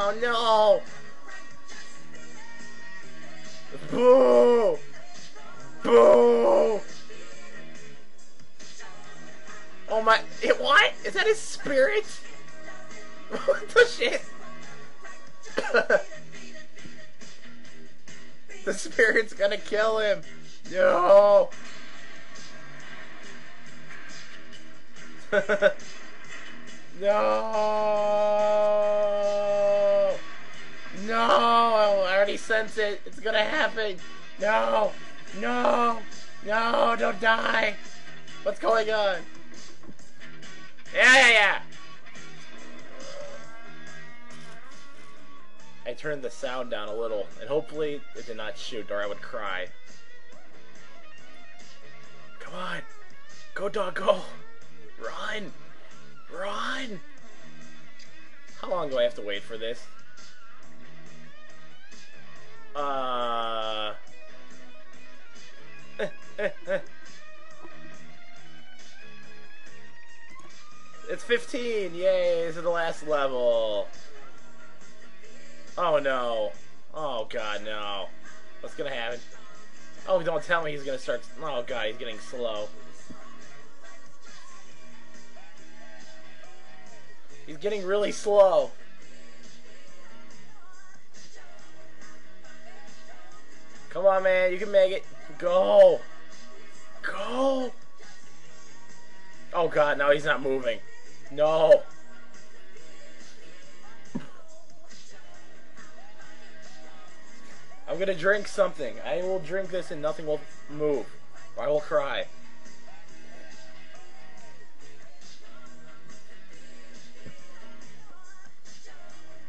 Oh no! Boo! Boo! Oh my, it, what? Is that his spirit? what the shit? the spirit's gonna kill him! No! no! No! I already sense it. It's gonna happen. No! No! No! Don't die! What's going on? Yeah, yeah, yeah! I turned the sound down a little, and hopefully it did not shoot, or I would cry. Come on! Go, dog, go! Run! Run! How long do I have to wait for this? It's 15! Yay! This is the last level! Oh no! Oh god, no. What's gonna happen? Oh, don't tell me he's gonna start... Oh god, he's getting slow. He's getting really slow. Come on, man. You can make it. Go. Go. Oh, God. No, he's not moving. No. I'm gonna drink something. I will drink this and nothing will move. I will cry.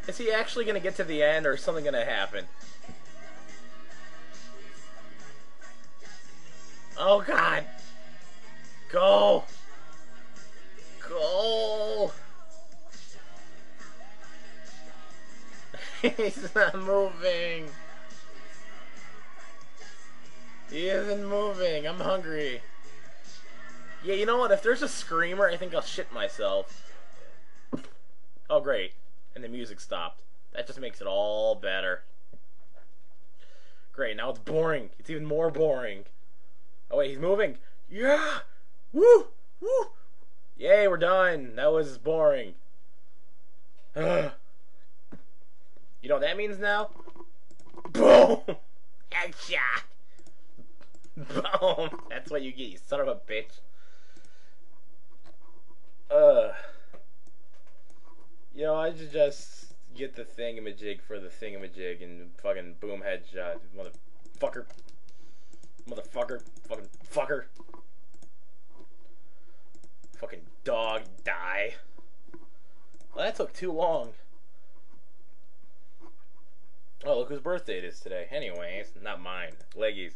Is he actually gonna get to the end or is something gonna happen? Oh god! Go! Go! He's not moving! He isn't moving. I'm hungry. Yeah, you know what? If there's a screamer, I think I'll shit myself. Oh, great. And the music stopped. That just makes it all better. Great, now it's boring. It's even more boring. Oh, wait, he's moving. Yeah! Woo! Woo! Yay, we're done. That was boring. Ugh. You know what that means now? Boom! Headshot! Boom! That's what you get, you son of a bitch. Ugh. You know, I should just get the thingamajig for the thingamajig and fucking boom headshot. Motherfucker. Motherfucker. Fucking fucker. Dog, die. Well, that took too long. Oh, look whose birthday it is today. Anyways, not mine. Leggy's.